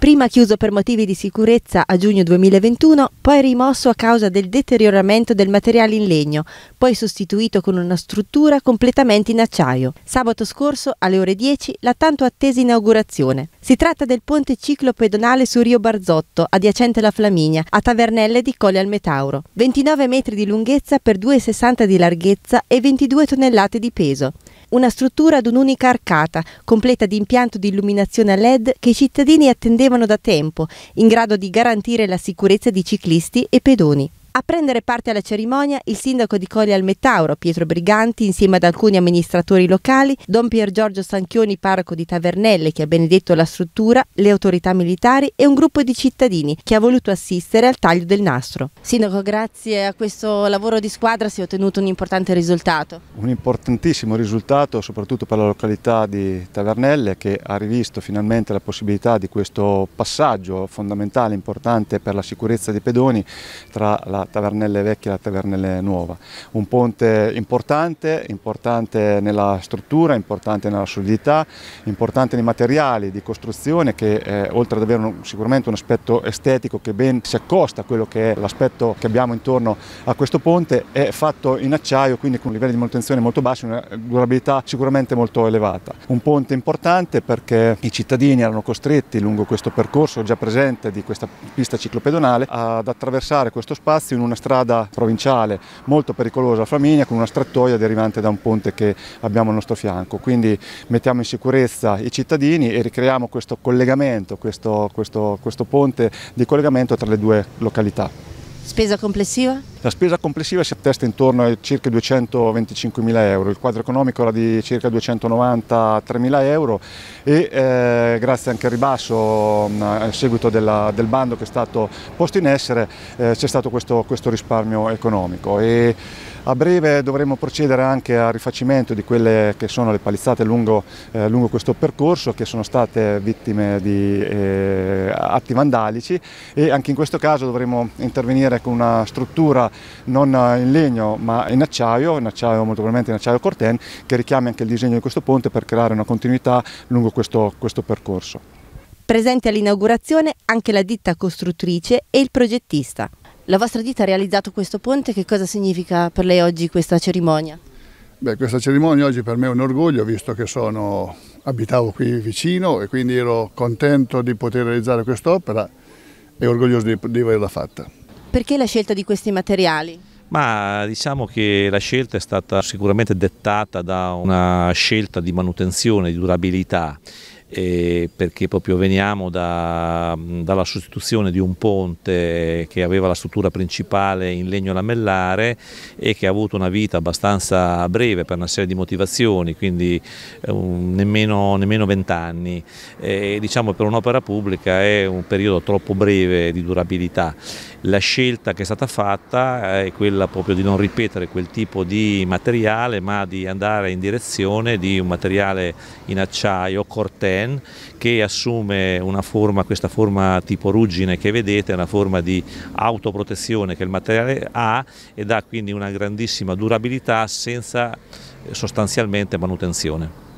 Prima chiuso per motivi di sicurezza a giugno 2021, poi rimosso a causa del deterioramento del materiale in legno, poi sostituito con una struttura completamente in acciaio. Sabato scorso, alle ore 10, la tanto attesa inaugurazione. Si tratta del ponte ciclopedonale su Rio Barzotto, adiacente alla Flaminia, a Tavernelle di Colle al Metauro. 29 metri di lunghezza per 2,60 di larghezza e 22 tonnellate di peso una struttura ad un'unica arcata, completa di impianto di illuminazione a LED che i cittadini attendevano da tempo, in grado di garantire la sicurezza di ciclisti e pedoni. A prendere parte alla cerimonia il sindaco di Colli al Metauro, Pietro Briganti, insieme ad alcuni amministratori locali, Don Pier Giorgio Sanchioni, parroco di Tavernelle, che ha benedetto la struttura, le autorità militari e un gruppo di cittadini che ha voluto assistere al taglio del nastro. Sindaco, grazie a questo lavoro di squadra si è ottenuto un importante risultato. Un importantissimo risultato, soprattutto per la località di Tavernelle, che ha rivisto finalmente la possibilità di questo passaggio fondamentale, importante per la sicurezza dei pedoni tra la Tavernelle Vecchia e la Tavernelle Nuova. Un ponte importante, importante nella struttura, importante nella solidità, importante nei materiali di costruzione che eh, oltre ad avere un, sicuramente un aspetto estetico che ben si accosta a quello che è l'aspetto che abbiamo intorno a questo ponte, è fatto in acciaio, quindi con livelli di manutenzione molto bassi, una durabilità sicuramente molto elevata. Un ponte importante perché i cittadini erano costretti lungo questo percorso già presente di questa pista ciclopedonale ad attraversare questo spazio in una strada provinciale molto pericolosa a Flaminia con una strettoia derivante da un ponte che abbiamo al nostro fianco. Quindi mettiamo in sicurezza i cittadini e ricreiamo questo collegamento, questo, questo, questo ponte di collegamento tra le due località. Spesa complessiva? La spesa complessiva si attesta intorno a circa 225 mila euro, il quadro economico era di circa 293 mila euro e eh, grazie anche al ribasso mh, a seguito della, del bando che è stato posto in essere eh, c'è stato questo, questo risparmio economico. E, a breve dovremo procedere anche al rifacimento di quelle che sono le palizzate lungo, eh, lungo questo percorso che sono state vittime di eh, atti vandalici e anche in questo caso dovremo intervenire con una struttura non in legno ma in acciaio, in acciaio molto probabilmente in acciaio corten che richiami anche il disegno di questo ponte per creare una continuità lungo questo, questo percorso. Presente all'inaugurazione anche la ditta costruttrice e il progettista. La vostra ditta ha realizzato questo ponte, che cosa significa per lei oggi questa cerimonia? Beh, questa cerimonia oggi per me è un orgoglio visto che sono, abitavo qui vicino e quindi ero contento di poter realizzare quest'opera e orgoglioso di, di averla fatta. Perché la scelta di questi materiali? Ma diciamo che la scelta è stata sicuramente dettata da una scelta di manutenzione, di durabilità perché proprio veniamo da, dalla sostituzione di un ponte che aveva la struttura principale in legno lamellare e che ha avuto una vita abbastanza breve per una serie di motivazioni, quindi eh, nemmeno, nemmeno 20 anni. Eh, diciamo per un'opera pubblica è un periodo troppo breve di durabilità. La scelta che è stata fatta è quella proprio di non ripetere quel tipo di materiale ma di andare in direzione di un materiale in acciaio, corteo, Ren che assume una forma, questa forma tipo ruggine che vedete, una forma di autoprotezione che il materiale ha e dà quindi una grandissima durabilità senza sostanzialmente manutenzione.